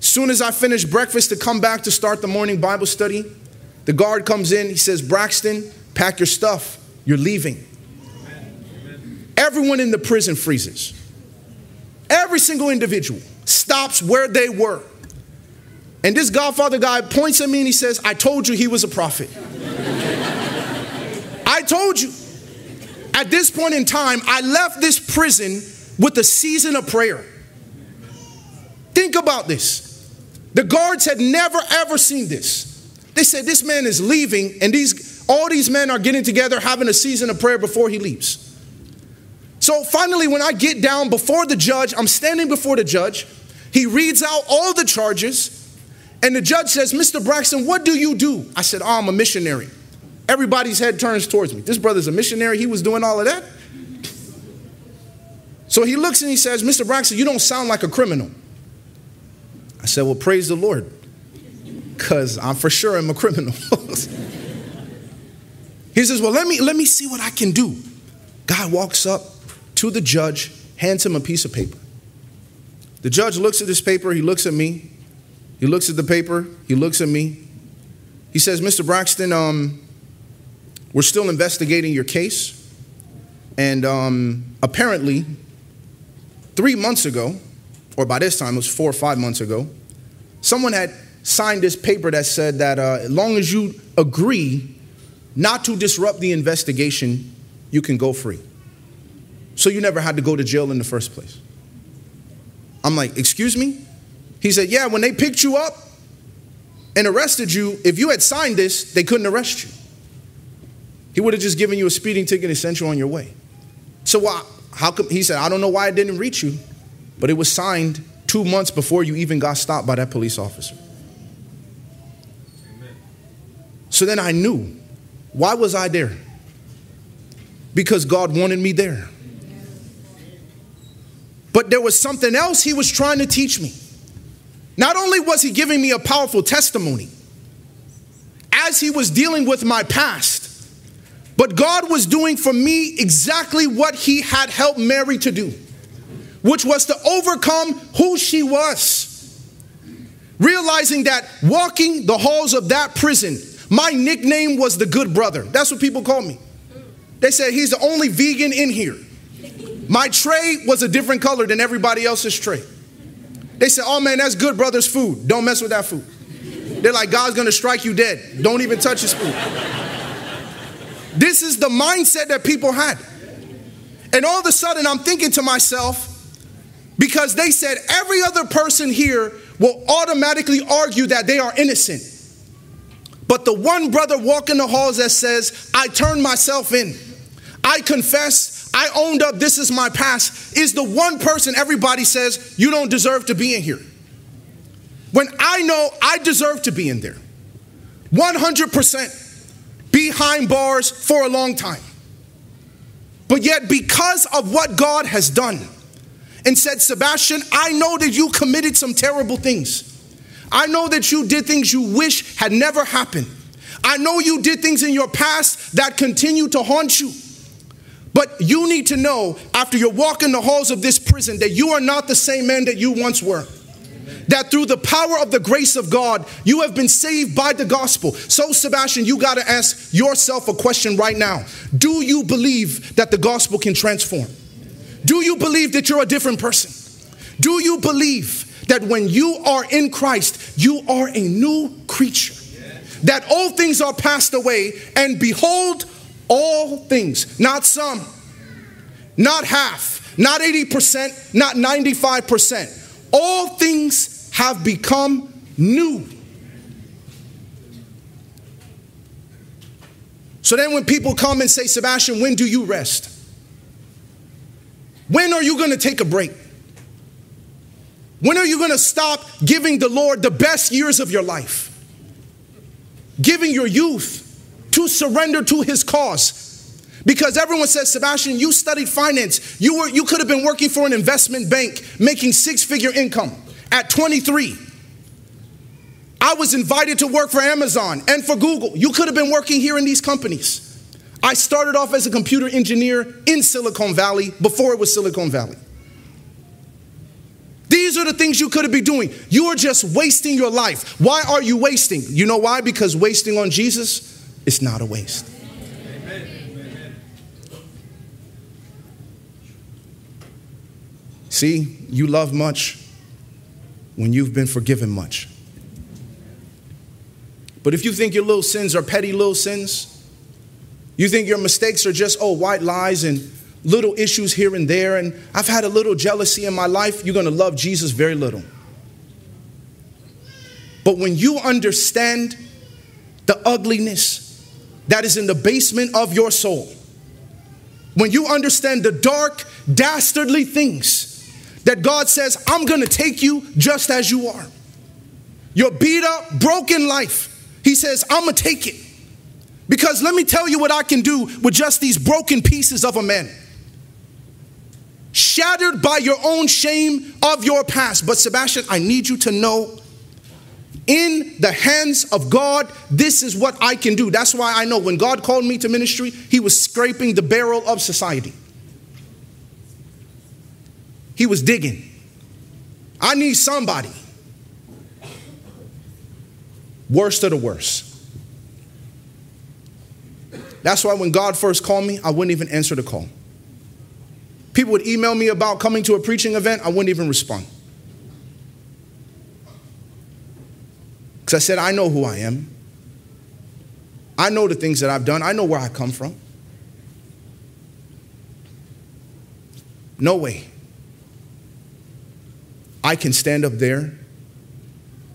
Soon as I finish breakfast to come back to start the morning Bible study, the guard comes in, he says, Braxton, pack your stuff. You're leaving. Everyone in the prison freezes. Every single individual stops where they were. And this Godfather guy points at me and he says, I told you he was a prophet. I told you. At this point in time, I left this prison with a season of prayer. Think about this. The guards had never ever seen this. They said this man is leaving, and these all these men are getting together, having a season of prayer before he leaves. So finally, when I get down before the judge, I'm standing before the judge. He reads out all the charges, and the judge says, Mr. Braxton, what do you do? I said, Oh, I'm a missionary. Everybody's head turns towards me. This brother's a missionary. He was doing all of that. So he looks and he says, Mr. Braxton, you don't sound like a criminal. I said, Well, praise the Lord, because I'm for sure I'm a criminal. [LAUGHS] he says, Well, let me, let me see what I can do. Guy walks up to the judge, hands him a piece of paper. The judge looks at this paper, he looks at me, he looks at the paper, he looks at me. He says, Mr. Braxton, um, we're still investigating your case. And um, apparently, three months ago, or by this time it was four or five months ago, someone had signed this paper that said that uh, as long as you agree not to disrupt the investigation, you can go free. So you never had to go to jail in the first place. I'm like, excuse me? He said, yeah, when they picked you up and arrested you, if you had signed this, they couldn't arrest you. He would have just given you a speeding ticket and sent you on your way. So why, how come, he said, I don't know why it didn't reach you, but it was signed two months before you even got stopped by that police officer. Amen. So then I knew. Why was I there? Because God wanted me there. But there was something else he was trying to teach me. Not only was he giving me a powerful testimony, as he was dealing with my past, but God was doing for me exactly what he had helped Mary to do, which was to overcome who she was. Realizing that walking the halls of that prison, my nickname was the good brother. That's what people call me. They said he's the only vegan in here. My tray was a different color than everybody else's tray. They said, Oh man, that's good brother's food. Don't mess with that food. They're like, God's gonna strike you dead. Don't even touch his food. This is the mindset that people had. And all of a sudden, I'm thinking to myself, because they said every other person here will automatically argue that they are innocent. But the one brother walking the halls that says, I turned myself in, I confess, I owned up, this is my past, is the one person everybody says, you don't deserve to be in here. When I know I deserve to be in there. 100% behind bars for a long time. But yet, because of what God has done, and said, Sebastien, I know that you committed some terrible things. I know that you did things you wish had never happened. I know you did things in your past that continue to haunt you. But you need to know after you're walking the halls of this prison that you are not the same man that you once were that through the power of the grace of God, you have been saved by the gospel. So, Sebastien, you got to ask yourself a question right now Do you believe that the gospel can transform? Do you believe that you're a different person? Do you believe that when you are in Christ, you are a new creature? That all things are passed away, and behold, all things, not some, not half, not 80%, not 95%. All things have become new. So then, when people come and say, Sebastien, when do you rest? When are you going to take a break? When are you going to stop giving the Lord the best years of your life? Giving your youth to surrender to his cause. Because everyone says, Sebastien, you studied finance. You, were, you could have been working for an investment bank making six figure income at 23. I was invited to work for Amazon and for Google. You could have been working here in these companies. I started off as a computer engineer in Silicon Valley before it was Silicon Valley. These are the things you could have been doing. You are just wasting your life. Why are you wasting? You know why? Because wasting on Jesus is not a waste. See, you love much when you've been forgiven much. But if you think your little sins are petty little sins, you think your mistakes are just, oh, white lies and little issues here and there, and I've had a little jealousy in my life, you're gonna love Jesus very little. But when you understand the ugliness that is in the basement of your soul, when you understand the dark, dastardly things that God says, I'm gonna take you just as you are. Your beat up, broken life, He says, I'm gonna take it. Because let me tell you what I can do with just these broken pieces of a man shattered by your own shame of your past. But Sebastien, I need you to know in the hands of God, this is what I can do. That's why I know when God called me to ministry, He was scraping the barrel of society. He was digging. I need somebody. Worst of the worst. That's why when God first called me, I wouldn't even answer the call. People would email me about coming to a preaching event, I wouldn't even respond. Because I said, I know who I am. I know the things that I've done, I know where I come from. No way. I can stand up there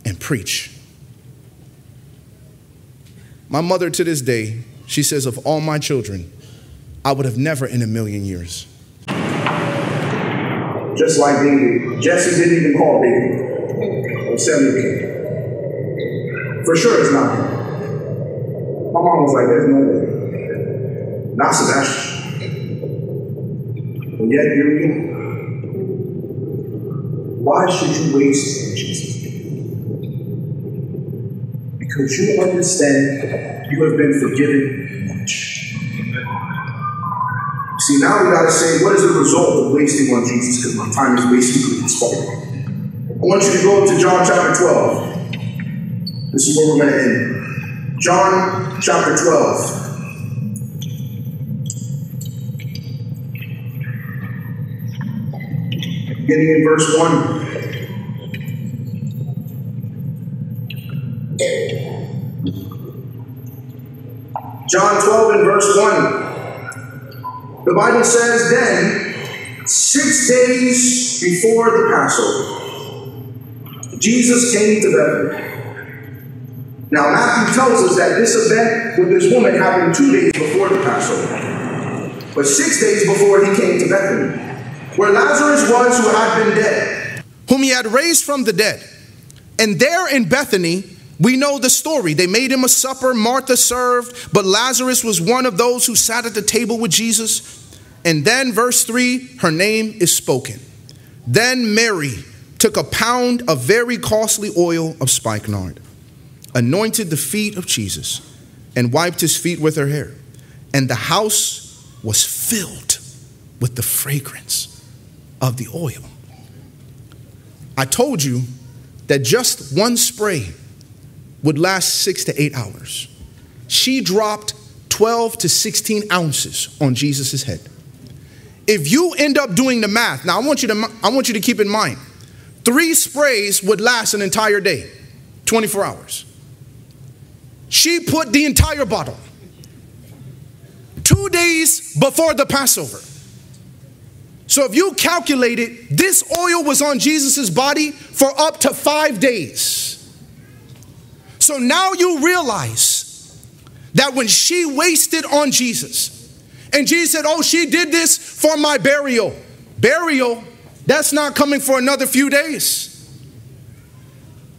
and preach. My mother to this day, she says, of all my children, I would have never in a million years. Just like David, Jesse didn't even call David Samuel. For sure it's not him. My mom was like, there's no way. Not Sebastien. And yet here we go. Why should you waste Jesus? Because you understand you have been forgiven much. See, now we gotta say, what is the result of wasting on Jesus? Because my time is basically expired. I want you to go to John chapter 12. This is where we're going to end. John chapter 12. Beginning in verse 1. John 12 and verse 1. The Bible says, Then, six days before the Passover, Jesus came to Bethany now, Matthew tells us that this event with this woman happened two days before the Passover, but six days before he came to Bethany, where Lazarus was who had been dead, whom he had raised from the dead. And there in Bethany, we know the story. They made him a supper, Martha served, but Lazarus was one of those who sat at the table with Jesus. And then, verse 3, her name is spoken. Then Mary took a pound of very costly oil of spikenard anointed the feet of Jesus, and wiped his feet with her hair. And the house was filled with the fragrance of the oil. I told you that just one spray would last six to eight hours. She dropped 12 to 16 ounces on Jesus' head. If you end up doing the math, now I want you to, I want you to keep in mind, three sprays would last an entire day, 24 hours. She put the entire bottle two days before the Passover. So if you calculate it, this oil was on Jesus' body for up to five days. So now you realize that when she wasted on Jesus, and Jesus said, Oh, she did this for my burial. Burial, that's not coming for another few days.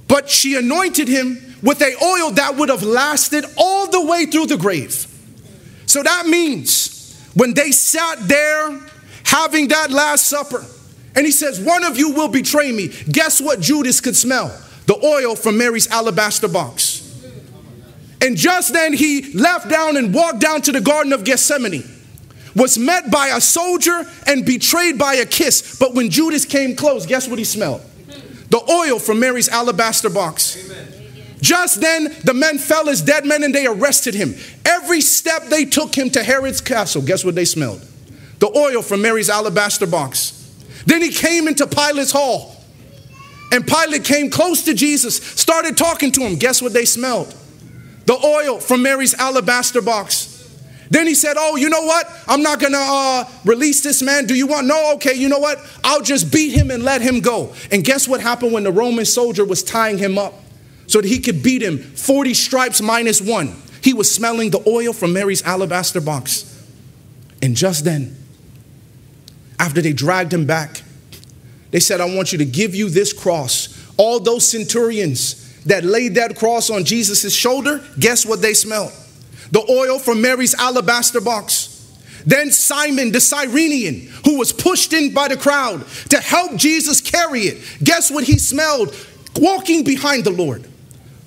But she anointed him with a oil that would have lasted all the way through the grave. So that means when they sat there having that last supper, and he says, One of you will betray me. Guess what Judas could smell? The oil from Mary's alabaster box. And just then he left down and walked down to the Garden of Gethsemane, was met by a soldier and betrayed by a kiss. But when Judas came close, guess what he smelled? The oil from Mary's alabaster box. Amen. Just then, the men fell as dead men and they arrested him. Every step they took him to Herod's castle, guess what they smelled? The oil from Mary's alabaster box. Then he came into Pilate's hall. And Pilate came close to Jesus, started talking to him. Guess what they smelled? The oil from Mary's alabaster box. Then he said, Oh, you know what? I'm not gonna uh, release this man. Do you want? No, okay, you know what? I'll just beat him and let him go. And guess what happened when the Roman soldier was tying him up? So that he could beat him 40 stripes minus one. He was smelling the oil from Mary's alabaster box. And just then, after they dragged him back, they said, I want you to give you this cross. All those centurions that laid that cross on Jesus' shoulder, guess what they smelled? The oil from Mary's alabaster box. Then Simon the Cyrenian, who was pushed in by the crowd to help Jesus carry it, guess what he smelled walking behind the Lord?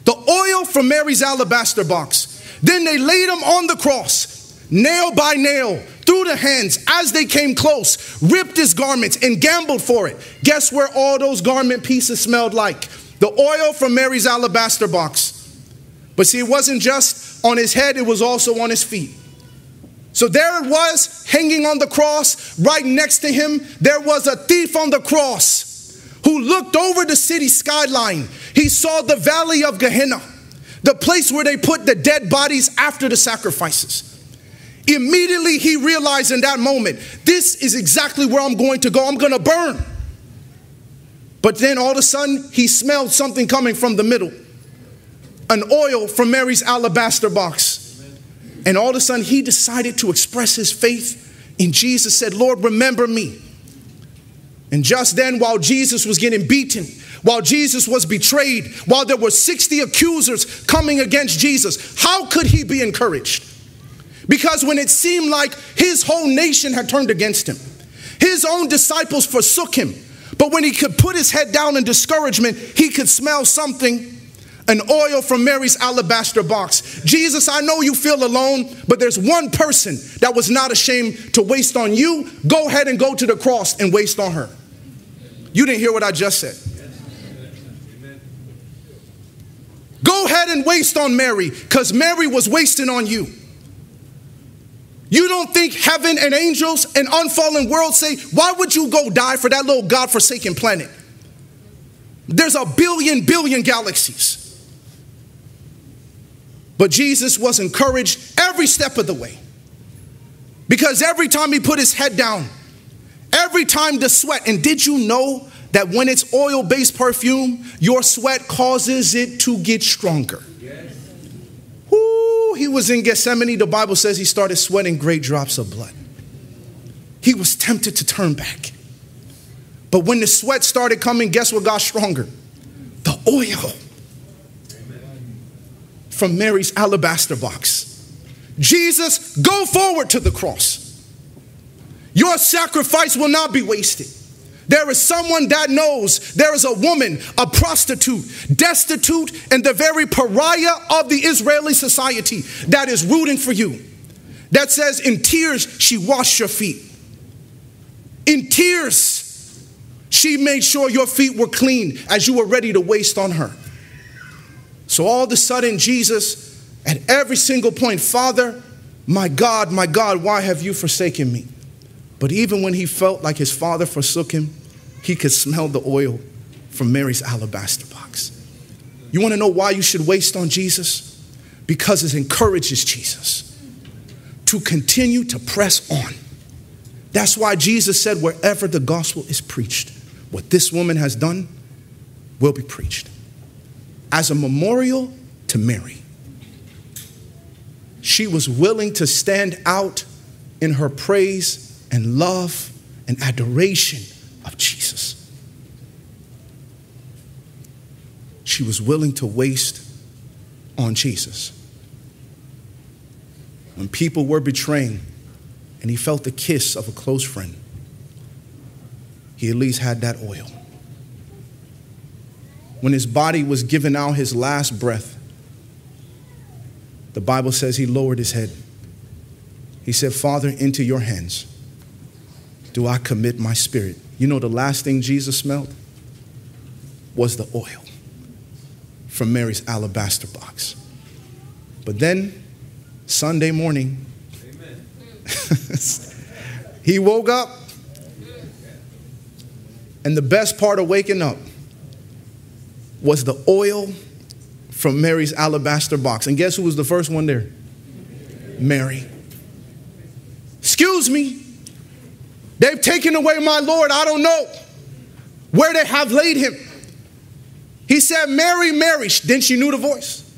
The oil from Mary's alabaster box. Then they laid him on the cross, nail by nail, through the hands as they came close, ripped his garments and gambled for it. Guess where all those garment pieces smelled like? The oil from Mary's alabaster box. But see, it wasn't just on his head, it was also on his feet. So there it was, hanging on the cross. Right next to him, there was a thief on the cross who looked over the city skyline. He saw the valley of Gehenna, the place where they put the dead bodies after the sacrifices. Immediately, he realized in that moment, this is exactly where I'm going to go. I'm going to burn. But then all of a sudden, he smelled something coming from the middle an oil from Mary's alabaster box. And all of a sudden, he decided to express his faith in Jesus, said, Lord, remember me. And just then, while Jesus was getting beaten, while Jesus was betrayed, while there were 60 accusers coming against Jesus, how could he be encouraged? Because when it seemed like his whole nation had turned against him, his own disciples forsook him. But when he could put his head down in discouragement, he could smell something an oil from Mary's alabaster box. Jesus, I know you feel alone, but there's one person that was not ashamed to waste on you. Go ahead and go to the cross and waste on her. You didn't hear what I just said. Go ahead and waste on Mary because Mary was wasting on you. You don't think heaven and angels and unfallen world say, Why would you go die for that little God forsaken planet? There's a billion, billion galaxies. But Jesus was encouraged every step of the way. Because every time he put his head down, every time the sweat, and did you know that when it's oil based perfume, your sweat causes it to get stronger? Yes. Ooh, he was in Gethsemane. The Bible says he started sweating great drops of blood. He was tempted to turn back. But when the sweat started coming, guess what got stronger? The oil from Mary's alabaster box. Jesus, go forward to the cross. Your sacrifice will not be wasted. There is someone that knows there is a woman, a prostitute, destitute, and the very pariah of the Israeli society that is rooting for you. That says, in tears, she washed your feet. In tears, she made sure your feet were clean as you were ready to waste on her. So all of a sudden, Jesus, at every single point, Father, my God, my God, why have you forsaken me? But even when he felt like his father forsook him, he could smell the oil from Mary's alabaster box. You want to know why you should waste on Jesus? Because it encourages Jesus to continue to press on. That's why Jesus said, wherever the gospel is preached, what this woman has done will be preached as a memorial to Mary. She was willing to stand out in her praise and love and adoration of Jesus. She was willing to waste on Jesus. When people were betraying and he felt the kiss of a close friend, he at least had that oil. When his body was giving out his last breath, the Bible says he lowered his head. He said, Father, into your hands do I commit my spirit. You know, the last thing Jesus smelled was the oil from Mary's alabaster box. But then, Sunday morning, [LAUGHS] he woke up. And the best part of waking up was the oil from Mary's alabaster box. And guess who was the first one there? Mary. Excuse me. They've taken away my Lord. I don't know where they have laid him. He said, Mary, Mary. Then she knew the voice.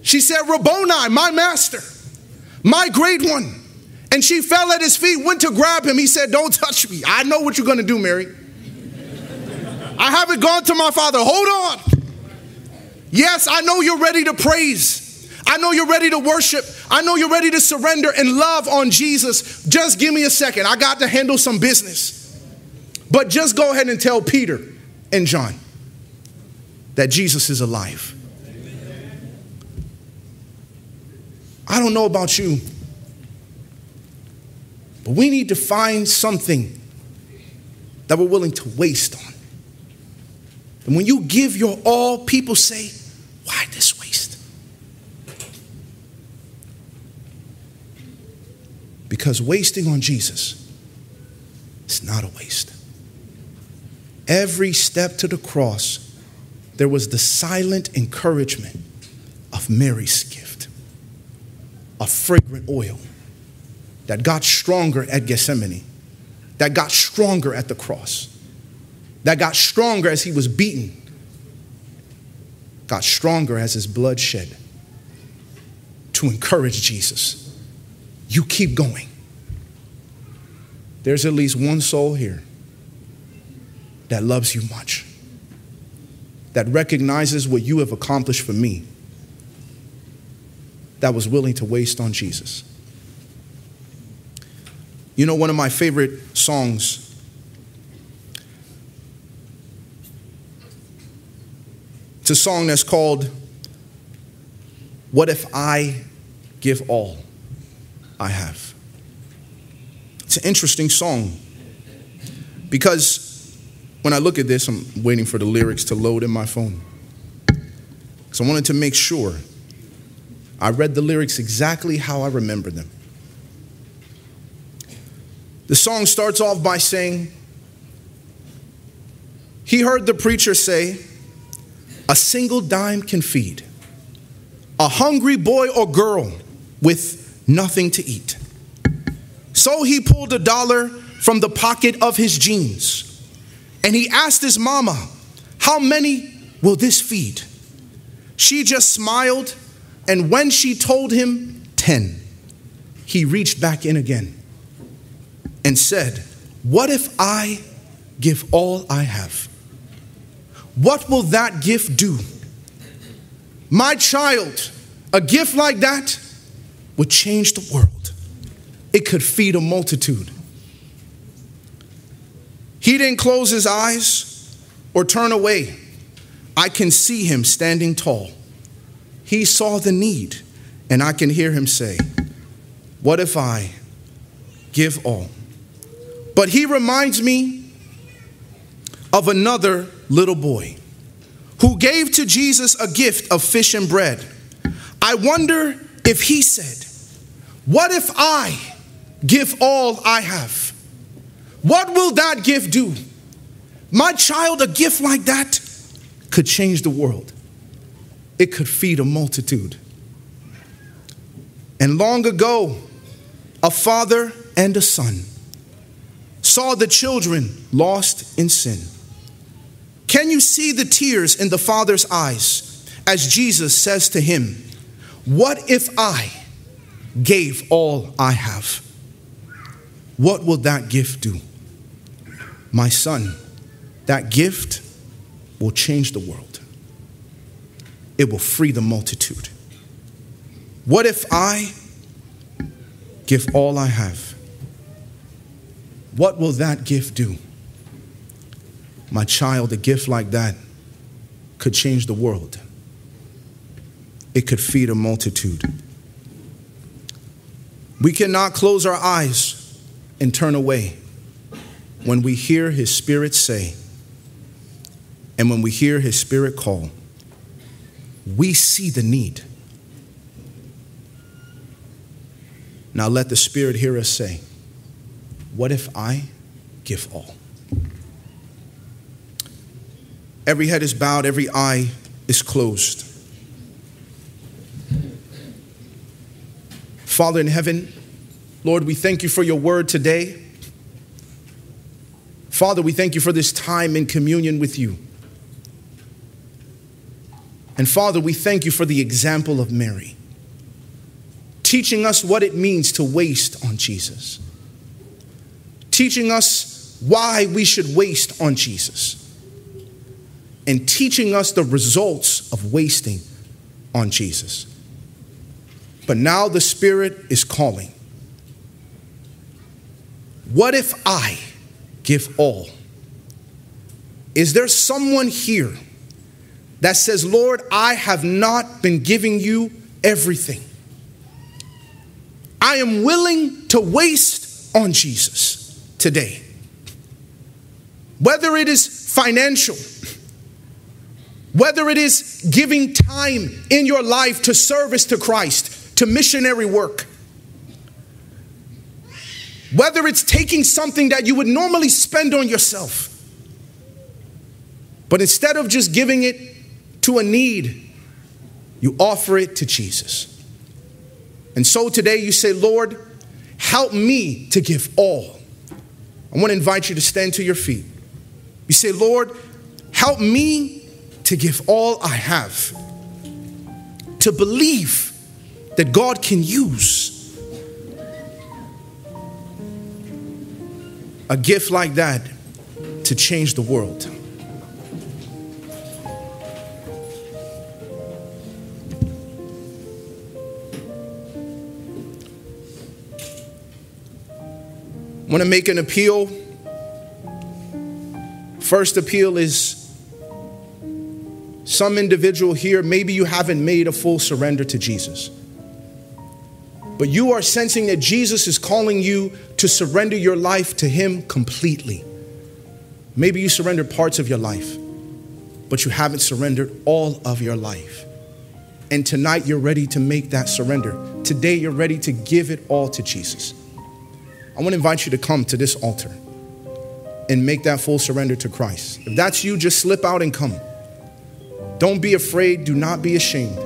She said, Rabboni, my master, my great one. And she fell at his feet, went to grab him. He said, Don't touch me. I know what you're going to do, Mary. [LAUGHS] I haven't gone to my father. Hold on. Yes, I know you're ready to praise. I know you're ready to worship. I know you're ready to surrender and love on Jesus. Just give me a second. I got to handle some business. But just go ahead and tell Peter and John that Jesus is alive. I don't know about you, but we need to find something that we're willing to waste on. And when you give your all, people say, Why this waste? Because wasting on Jesus is not a waste. Every step to the cross, there was the silent encouragement of Mary's gift, a fragrant oil that got stronger at Gethsemane, that got stronger at the cross, that got stronger as he was beaten, got stronger as his blood shed to encourage Jesus. You keep going. There's at least one soul here that loves you much, that recognizes what you have accomplished for me, that was willing to waste on Jesus. You know, one of my favorite songs. It's a song that's called What If I Give All I Have? It's an interesting song because when I look at this, I'm waiting for the lyrics to load in my phone. So I wanted to make sure I read the lyrics exactly how I remember them. The song starts off by saying, He heard the preacher say, A single dime can feed a hungry boy or girl with nothing to eat. So he pulled a dollar from the pocket of his jeans and he asked his mama, How many will this feed? She just smiled, and when she told him 10, he reached back in again and said, What if I give all I have? What will that gift do? My child, a gift like that would change the world. It could feed a multitude. He didn't close his eyes or turn away. I can see him standing tall. He saw the need, and I can hear him say, What if I give all? But he reminds me of another little boy who gave to Jesus a gift of fish and bread. I wonder if he said, What if I give all I have? What will that gift do? My child, a gift like that could change the world, it could feed a multitude. And long ago, a father and a son saw the children lost in sin. Can you see the tears in the father's eyes as Jesus says to him, What if I gave all I have? What will that gift do? My son, that gift will change the world, it will free the multitude. What if I give all I have? What will that gift do? My child, a gift like that could change the world. It could feed a multitude. We cannot close our eyes and turn away when we hear his spirit say, and when we hear his spirit call, we see the need. Now let the spirit hear us say, What if I give all? Every head is bowed, every eye is closed. Father in heaven, Lord, we thank you for your word today. Father, we thank you for this time in communion with you. And Father, we thank you for the example of Mary, teaching us what it means to waste on Jesus, teaching us why we should waste on Jesus, and teaching us the results of wasting on Jesus. But now the Spirit is calling. What if I give all? Is there someone here that says, Lord, I have not been giving you everything? I am willing to waste on Jesus today. Whether it is financial, whether it is giving time in your life to service to Christ, to missionary work, whether it's taking something that you would normally spend on yourself, but instead of just giving it to a need, you offer it to Jesus. And so today you say, Lord, help me to give all. I want to invite you to stand to your feet. You say, Lord, help me to give all I have, to believe that God can use a gift like that to change the world. I want to make an appeal. First appeal is some individual here, maybe you haven't made a full surrender to Jesus. But you are sensing that Jesus is calling you to surrender your life to Him completely. Maybe you surrendered parts of your life, but you haven't surrendered all of your life. And tonight you're ready to make that surrender. Today you're ready to give it all to Jesus. I want to invite you to come to this altar and make that full surrender to Christ. If that's you, just slip out and come. Don't be afraid, do not be ashamed.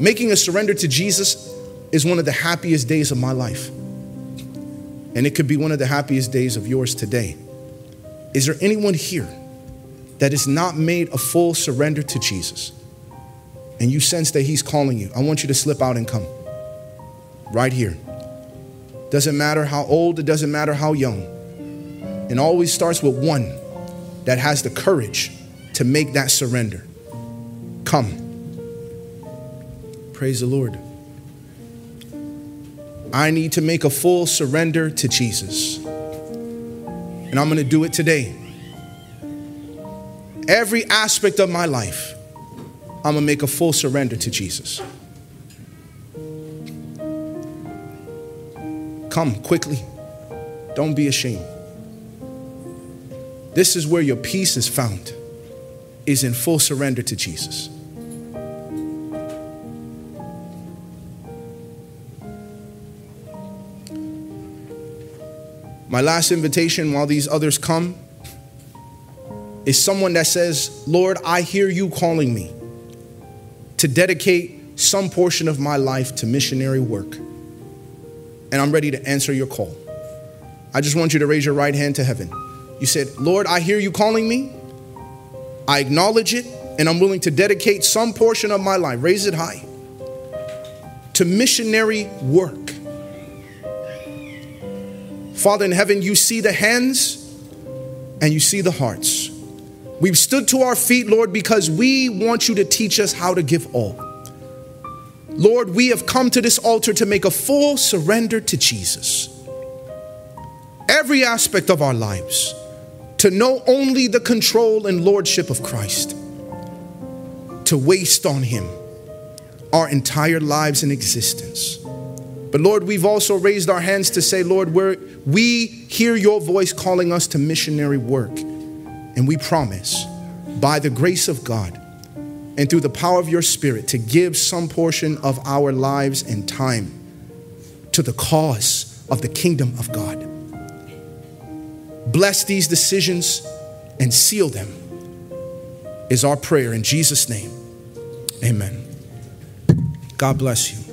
Making a surrender to Jesus is one of the happiest days of my life. And it could be one of the happiest days of yours today. Is there anyone here that has not made a full surrender to Jesus? And you sense that He's calling you. I want you to slip out and come. Right here. Doesn't matter how old, it doesn't matter how young. It always starts with one that has the courage to make that surrender. Come. Praise the Lord. I need to make a full surrender to Jesus. And I'm going to do it today. Every aspect of my life, I'm going to make a full surrender to Jesus. Come quickly. Don't be ashamed. This is where your peace is found, is in full surrender to Jesus. My last invitation while these others come is someone that says, Lord, I hear you calling me to dedicate some portion of my life to missionary work and I'm ready to answer your call. I just want you to raise your right hand to heaven. You said, Lord, I hear you calling me. I acknowledge it, and I'm willing to dedicate some portion of my life, raise it high, to missionary work. Father in heaven, you see the hands and you see the hearts. We've stood to our feet, Lord, because we want you to teach us how to give all. Lord, we have come to this altar to make a full surrender to Jesus. Every aspect of our lives, to know only the control and lordship of Christ, to waste on Him our entire lives and existence. But Lord, we've also raised our hands to say, Lord, we we hear your voice calling us to missionary work. And we promise, by the grace of God, and through the power of your Spirit to give some portion of our lives and time to the cause of the kingdom of God. Bless these decisions and seal them, is our prayer in Jesus' name. Amen. God bless you.